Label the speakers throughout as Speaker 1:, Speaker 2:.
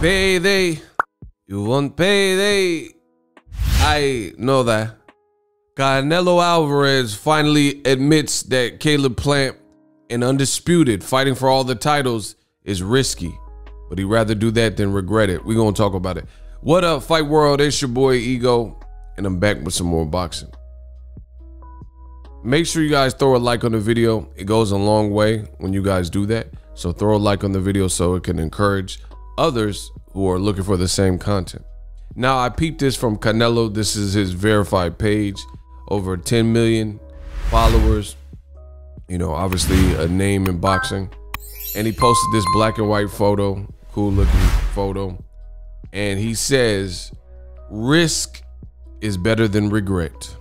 Speaker 1: Payday. You want payday. I know that. Canelo Alvarez finally admits that Caleb Plant and Undisputed fighting for all the titles is risky, but he'd rather do that than regret it. We're going to talk about it. What up, Fight World? It's your boy Ego, and I'm back with some more boxing. Make sure you guys throw a like on the video. It goes a long way when you guys do that. So throw a like on the video so it can encourage others who are looking for the same content. Now, I peeped this from Canelo. This is his verified page. Over 10 million followers. You know, obviously a name in boxing. And he posted this black and white photo, cool looking photo. And he says, risk is better than regret.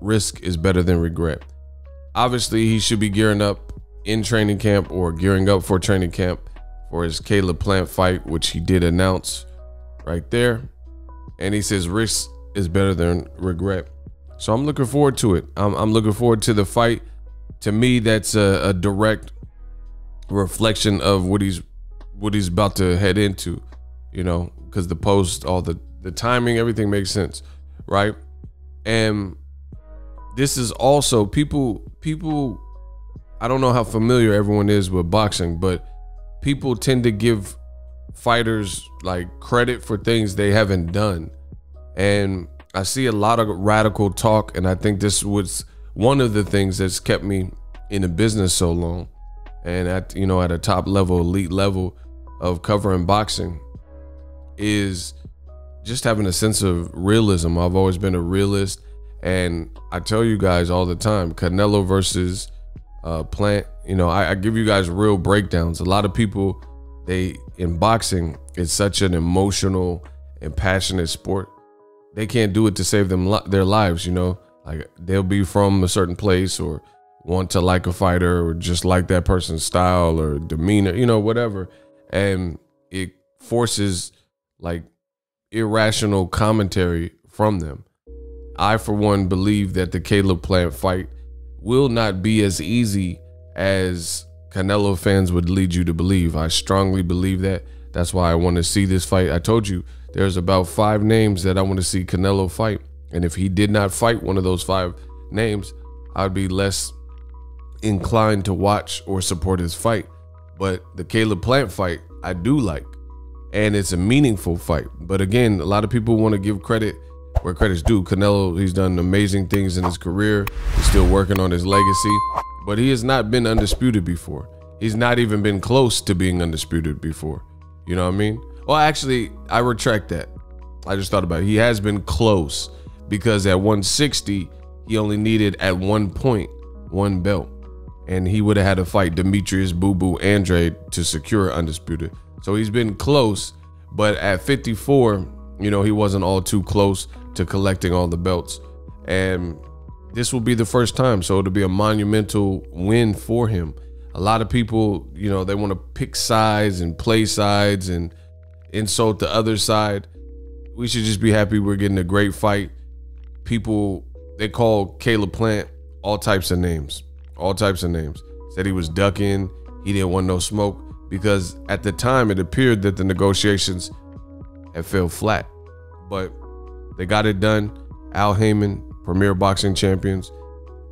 Speaker 1: Risk is better than regret. Obviously, he should be gearing up in training camp or gearing up for training camp for his Caleb Plant fight, which he did announce right there. And he says risk is better than regret. So I'm looking forward to it. I'm, I'm looking forward to the fight. To me, that's a, a direct reflection of what he's what he's about to head into. You know, because the post, all the the timing, everything makes sense, right? And this is also people people. I don't know how familiar everyone is with boxing, but people tend to give fighters like credit for things they haven't done. And I see a lot of radical talk, and I think this was one of the things that's kept me in the business so long and at you know at a top level elite level of covering boxing is just having a sense of realism i've always been a realist and i tell you guys all the time canelo versus uh, plant you know I, I give you guys real breakdowns. A lot of people they in boxing it's such an emotional and passionate sport. They can't do it to save them li- their lives you know? Like they'll be from a certain place or want to like a fighter or just like that person's style or demeanor you know whatever. And it forces like irrational commentary from them. I for one believe that the caleb plant fight will not be as easy as Canelo fans would lead you to believe. I strongly believe that. That's why I want to see this fight. I told you there's about five names that I want to see Canelo fight. And if he did not fight one of those five names, I'd be less inclined to watch or support his fight. But the Caleb Plant fight, I do like. And it's a meaningful fight. But again, a lot of people want to give credit where credit's due. Canelo, he's done amazing things in his career. He's still working on his legacy but he has not been undisputed before. He's not even been close to being undisputed before. You know what I mean? Well, actually, I retract that. I just thought about it. He has been close because at 160, he only needed at one point one belt. And he would have had to fight Demetrius Boo Boo Andrade to secure undisputed. So he's been close, but at 54, you know, he wasn't all too close to collecting all the belts. And this will be the first time, so it'll be a monumental win for him. A lot of people, you know, they want to pick sides and play sides and insult the other side. We should just be happy we're getting a great fight. People, they call Caleb Plant all types of names, all types of names. Said he was ducking, he didn't want no smoke because at the time it appeared that the negotiations had fell flat. But they got it done. Al Haymon Premier Boxing Champions,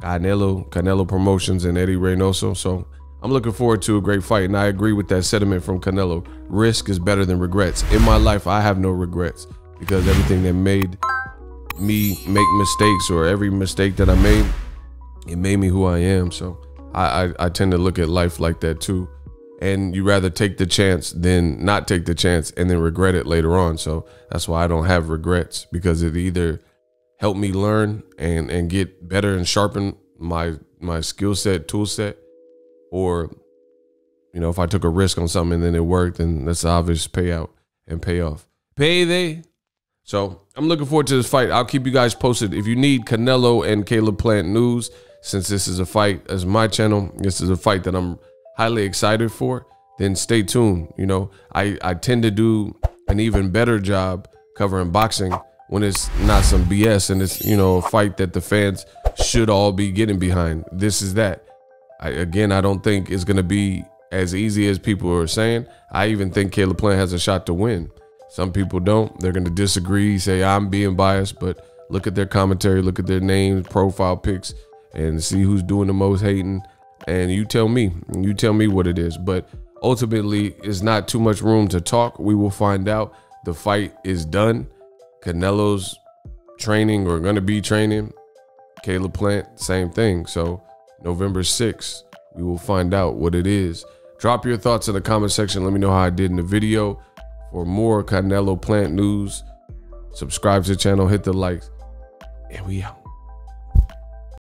Speaker 1: Canelo, Canelo Promotions, and Eddie Reynoso. So I'm looking forward to a great fight. And I agree with that sentiment from Canelo. Risk is better than regrets. In my life, I have no regrets because everything that made me make mistakes or every mistake that I made, it made me who I am. So I, I, I tend to look at life like that too. And you rather take the chance than not take the chance and then regret it later on. So that's why I don't have regrets because it either helped me learn and and get better and sharpen my my skill set, tool set, or you know, if I took a risk on something and then it worked, then that's the obvious payout and payoff. Pay they. So I'm looking forward to this fight. I'll keep you guys posted. If you need Canelo and Caleb Plant news, since this is a fight as my channel, this is a fight that I'm highly excited for, then stay tuned. You know, I, I tend to do an even better job covering boxing when it's not some BS and it's you know a fight that the fans should all be getting behind. This is that. I, again, I don't think it's gonna be as easy as people are saying. I even think Caleb Plant has a shot to win. Some people don't. They're going to disagree, say I'm being biased, but look at their commentary, look at their names, profile pics, and see who's doing the most hating. And you tell me, you tell me what it is. But ultimately, it's not too much room to talk. We will find out. The fight is done. Canelo's training or going to be training. Caleb Plant, same thing. So November 6th, we will find out what it is. Drop your thoughts in the comment section. Let me know how I did in the video. For more Canelo Plant news, subscribe to the channel, hit the likes, and we out.